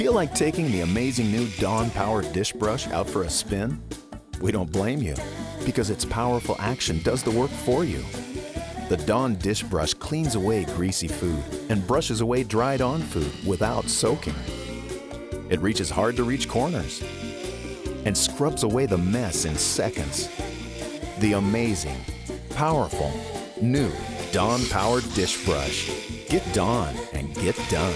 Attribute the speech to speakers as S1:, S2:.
S1: Feel like taking the amazing new Dawn Power dish brush out for a spin? We don't blame you, because its powerful action does the work for you. The Dawn dish brush cleans away greasy food and brushes away dried on food without soaking. It reaches hard to reach corners and scrubs away the mess in seconds. The amazing, powerful, new Dawn Power Dish Brush. Get Dawn and get done.